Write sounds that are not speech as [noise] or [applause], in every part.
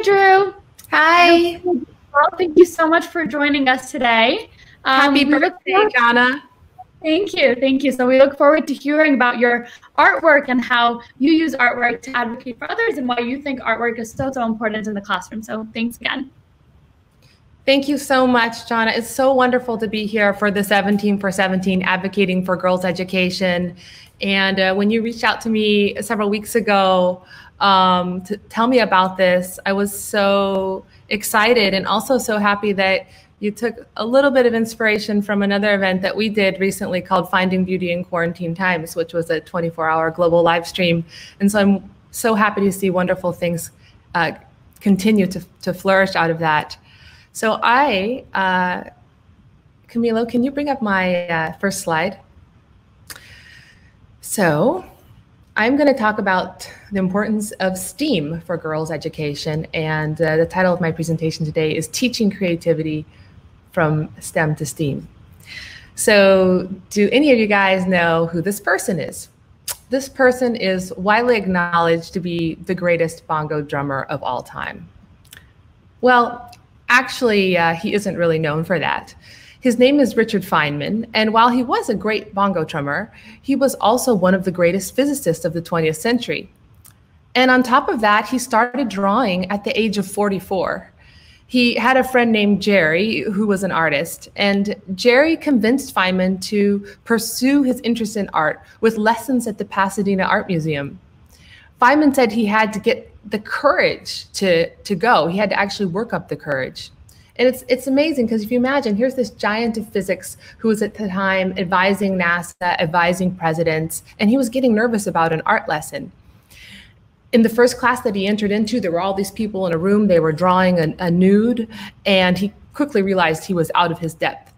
Hi, Drue. Hi. Well, thank you so much for joining us today. Um, Happy birthday, Jana. Thank you. Thank you. So we look forward to hearing about your artwork and how you use artwork to advocate for others and why you think artwork is so, so important in the classroom. So thanks again. Thank you so much, Jana. It's so wonderful to be here for the 17 for 17 advocating for girls' education. And uh, when you reached out to me several weeks ago um, to tell me about this, I was so excited and also so happy that you took a little bit of inspiration from another event that we did recently called Finding Beauty in Quarantine Times, which was a 24 hour global live stream. And so I'm so happy to see wonderful things uh, continue to, to flourish out of that. So I, uh, Camilo, can you bring up my uh, first slide? So I'm going to talk about the importance of STEAM for girls' education. And uh, the title of my presentation today is Teaching Creativity from STEM to STEAM. So, do any of you guys know who this person is? This person is widely acknowledged to be the greatest bongo drummer of all time. Well, actually, uh, he isn't really known for that. His name is Richard Feynman, and while he was a great bongo drummer, he was also one of the greatest physicists of the 20th century. And on top of that, he started drawing at the age of 44 he had a friend named Jerry who was an artist, and Jerry convinced Feynman to pursue his interest in art with lessons at the Pasadena Art Museum. Feynman said he had to get the courage to, to go. He had to actually work up the courage. And it's, it's amazing because if you imagine, here's this giant of physics who was at the time advising NASA, advising presidents, and he was getting nervous about an art lesson in the first class that he entered into, there were all these people in a room. They were drawing a, a, nude, and he quickly realized he was out of his depth.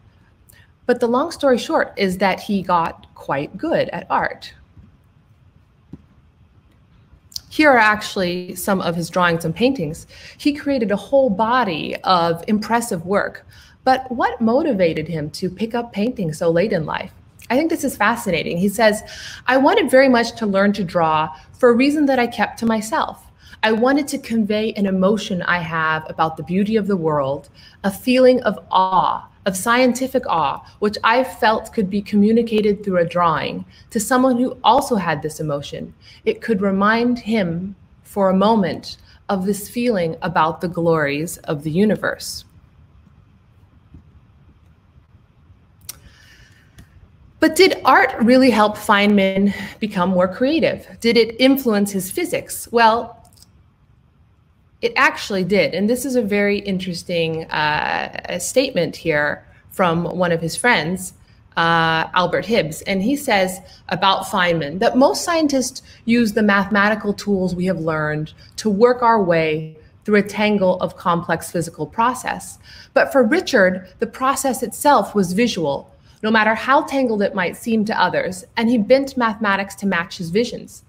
But the long story short is that he got quite good at art. Here are actually some of his drawings and paintings. He created a whole body of impressive work. But what motivated him to pick up painting so late in life? I think this is fascinating. He says, I wanted very much to learn to draw for a reason that I kept to myself. I wanted to convey an emotion I have about the beauty of the world, a feeling of awe, of scientific awe, which I felt could be communicated through a drawing to someone who also had this emotion. It could remind him for a moment of this feeling about the glories of the universe. But did art really help Feynman become more creative? Did it influence his physics? Well, it actually did. And this is a very interesting uh, statement here from one of his friends, uh, Albert Hibbs. And he says about Feynman that most scientists use the mathematical tools we have learned to work our way through a tangle of complex physical process. But for Richard, the process itself was visual no matter how tangled it might seem to others, and he bent mathematics to match his visions.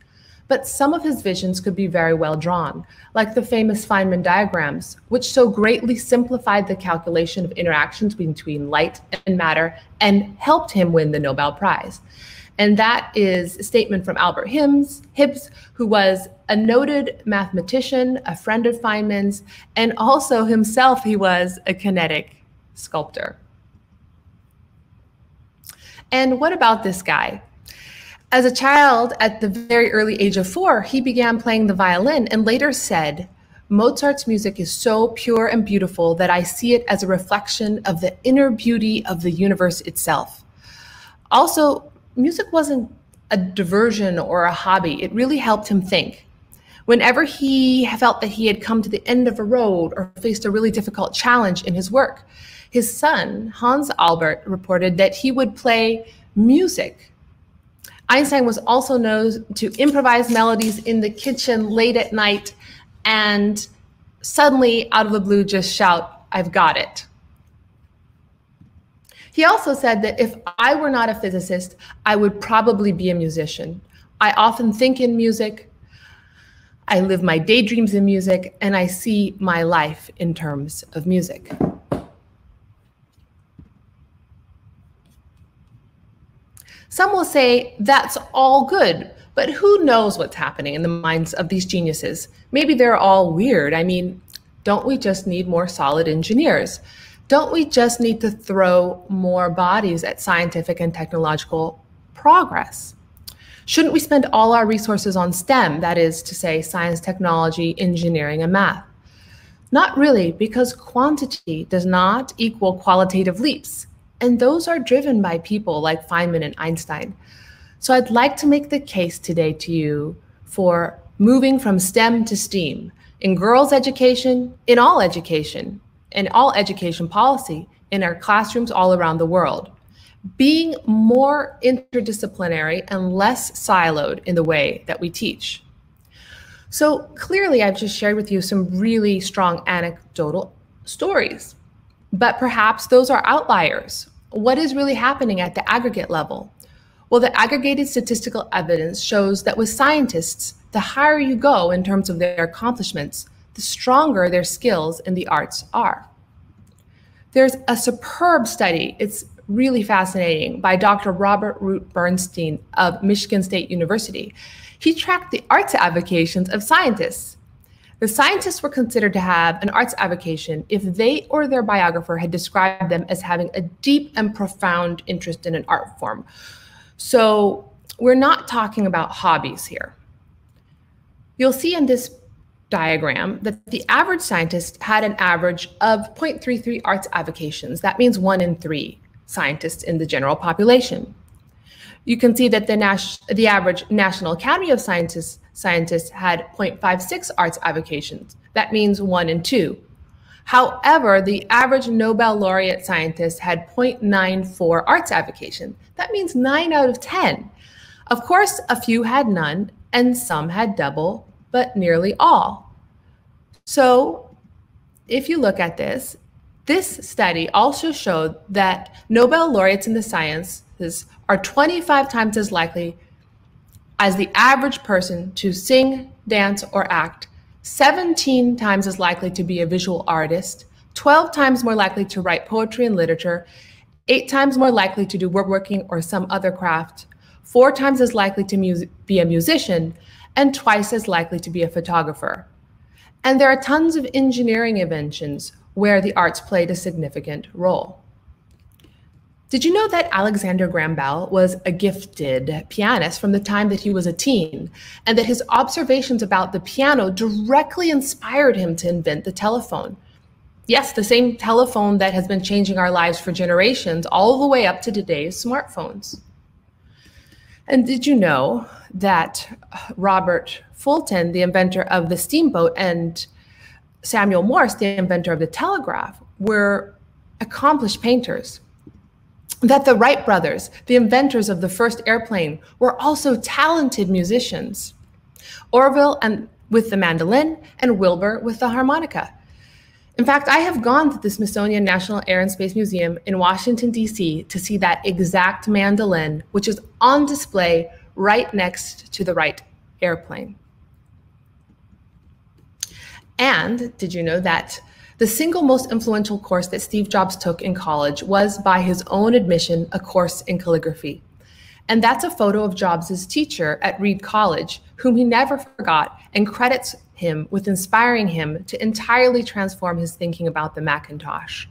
But some of his visions could be very well drawn, like the famous Feynman diagrams, which so greatly simplified the calculation of interactions between light and matter and helped him win the Nobel Prize. And that is a statement from Albert Hibbs, Hibbs, who was a noted mathematician, a friend of Feynman's, and also himself, he was a kinetic sculptor. And what about this guy? As a child, at the very early age of four, he began playing the violin and later said, Mozart's music is so pure and beautiful that I see it as a reflection of the inner beauty of the universe itself. Also, music wasn't a diversion or a hobby, it really helped him think. Whenever he felt that he had come to the end of a road or faced a really difficult challenge in his work, his son, Hans Albert, reported that he would play music. Einstein was also known to improvise melodies in the kitchen late at night and suddenly, out of the blue, just shout, I've got it. He also said that if I were not a physicist, I would probably be a musician. I often think in music, I live my daydreams in music, and I see my life in terms of music. Some will say that's all good, but who knows what's happening in the minds of these geniuses? Maybe they're all weird. I mean, Don't we just need more solid engineers? Don't we just need to throw more bodies at scientific and technological progress? Shouldn't we spend all our resources on STEM, that is to say, science, technology, engineering, and math? Not really, because quantity does not equal qualitative leaps. And those are driven by people like Feynman and Einstein. So I'd like to make the case today to you for moving from STEM to STEAM in girls' education, in all education, in all education policy, in our classrooms all around the world being more interdisciplinary and less siloed in the way that we teach. So clearly, I've just shared with you some really strong anecdotal stories, but perhaps those are outliers. What is really happening at the aggregate level? Well, the aggregated statistical evidence shows that with scientists, the higher you go in terms of their accomplishments, the stronger their skills in the arts are. There's a superb study. It's really fascinating by Dr. Robert Root Bernstein of Michigan State University. He tracked the arts avocations of scientists. The scientists were considered to have an arts avocation if they or their biographer had described them as having a deep and profound interest in an art form. So we're not talking about hobbies here. You'll see in this diagram that the average scientist had an average of 0.33 arts avocations. That means one in three scientists in the general population. You can see that the, Nash, the average National Academy of Sciences scientists had 0.56 arts avocations. That means one in two. However, the average Nobel laureate scientist had 0.94 arts avocation. That means nine out of 10. Of course, a few had none and some had double, but nearly all. So if you look at this, this study also showed that Nobel laureates in the are 25 times as likely as the average person to sing, dance, or act, 17 times as likely to be a visual artist, 12 times more likely to write poetry and literature, eight times more likely to do woodworking or some other craft, four times as likely to be a musician, and twice as likely to be a photographer. And there are tons of engineering inventions where the arts played a significant role. Did you know that Alexander Graham Bell was a gifted pianist from the time that he was a teen, and that his observations about the piano directly inspired him to invent the telephone? Yes, the same telephone that has been changing our lives for generations, all the way up to today's smartphones. And did you know that Robert Fulton, the inventor of the steamboat, and Samuel Morse, the inventor of the telegraph, were accomplished painters. That the Wright brothers, the inventors of the first airplane, were also talented musicians. Orville and with the mandolin and Wilbur with the harmonica. In fact, I have gone to the Smithsonian National Air and Space Museum in Washington, D.C. to see that exact mandolin, which is on display right next to the Wright airplane. And did you know that the single most influential course that Steve Jobs took in college was, by his own admission, a course in calligraphy? And that's a photo of Jobs' teacher at Reed College, whom he never forgot and credits him with inspiring him to entirely transform his thinking about the Macintosh.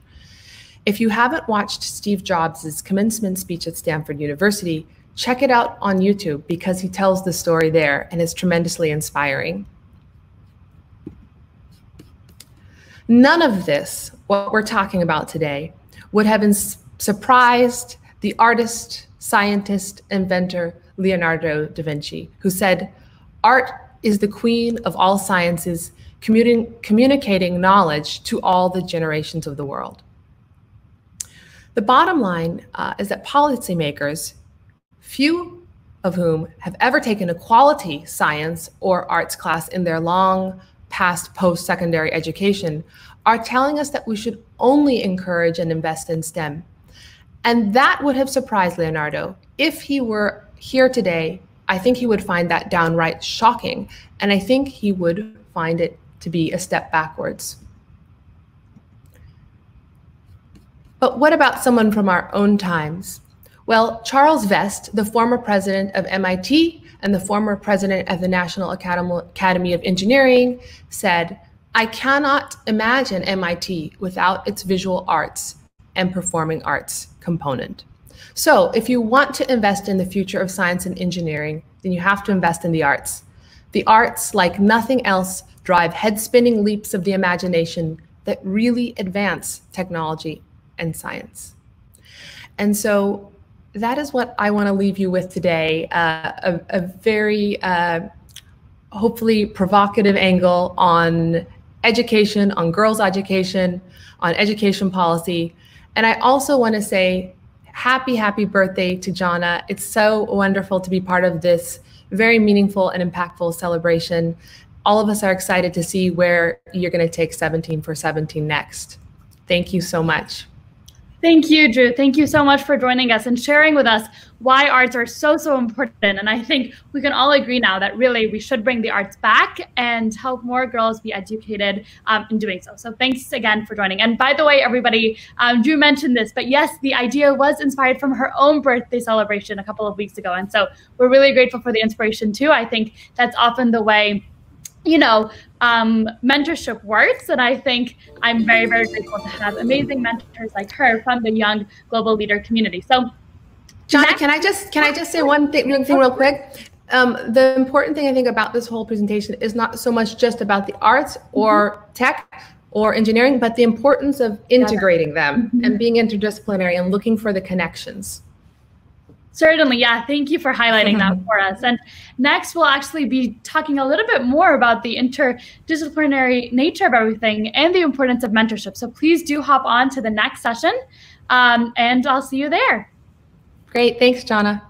If you haven't watched Steve Jobs' commencement speech at Stanford University, check it out on YouTube because he tells the story there and is tremendously inspiring. None of this, what we're talking about today, would have surprised the artist, scientist, inventor Leonardo da Vinci, who said, Art is the queen of all sciences, communi communicating knowledge to all the generations of the world. The bottom line uh, is that policymakers, few of whom have ever taken a quality science or arts class in their long past post secondary education are telling us that we should only encourage and invest in STEM. And that would have surprised Leonardo. If he were here today, I think he would find that downright shocking. And I think he would find it to be a step backwards. But what about someone from our own times? Well, Charles Vest, the former president of MIT and the former president of the National Academy of Engineering, said, I cannot imagine MIT without its visual arts and performing arts component. So, if you want to invest in the future of science and engineering, then you have to invest in the arts. The arts, like nothing else, drive head spinning leaps of the imagination that really advance technology and science. And so, that is what I want to leave you with today uh, a, a, very uh, hopefully provocative angle on education, on girls' education, on education policy. And I also want to say happy, happy birthday to Jana. It's so wonderful to be part of this very meaningful and impactful celebration. All of us are excited to see where you're going to take 17 for 17 next. Thank you so much. Thank you, Drue. Thank you so much for joining us and sharing with us why arts are so, so important. And I think we can all agree now that really we should bring the arts back and help more girls be educated um, in doing so. So thanks again for joining. And by the way, everybody, um, Drue mentioned this, but yes, the idea was inspired from her own birthday celebration a couple of weeks ago. And so we're really grateful for the inspiration too. I think that's often the way you know, um, mentorship works. And I think I'm very, very grateful to have amazing mentors like her from the young global leader community. So, Jana, can I just can I just say one thing, one thing real quick? Um, the important thing I think about this whole presentation is not so much just about the arts or mm-hmm. tech or engineering, but the importance of integrating them mm-hmm. and being interdisciplinary and looking for the connections. Certainly, yeah. Thank you for highlighting that [laughs] for us. And next, we'll actually be talking a little bit more about the interdisciplinary nature of everything and the importance of mentorship. So please do hop on to the next session, um, and I'll see you there. Great. Thanks, Jana.